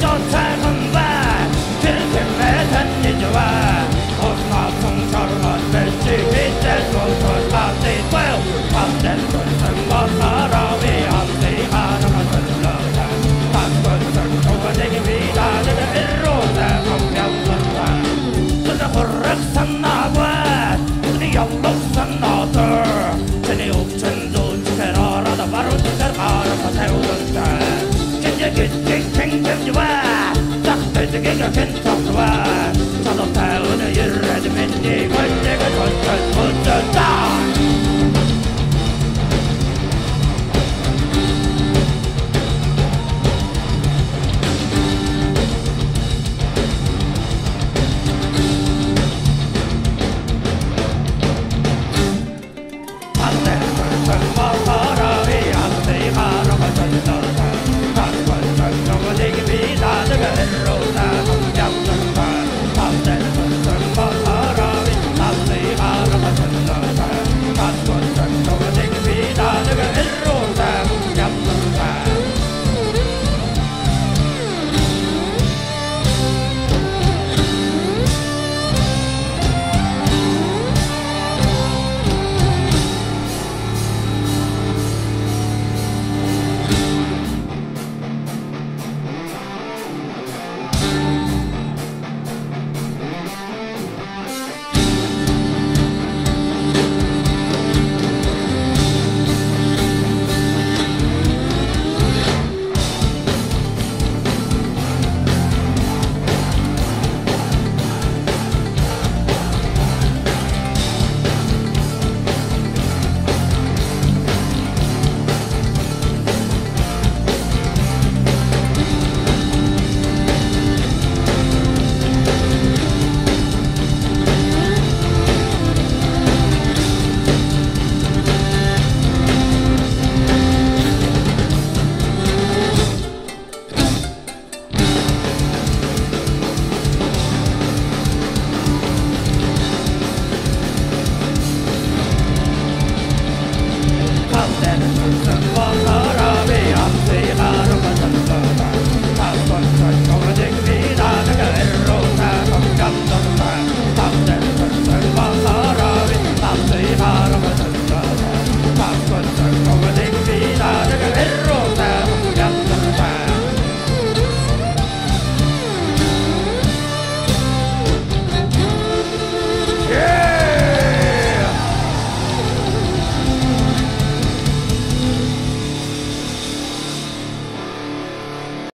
don't tag on Independiente.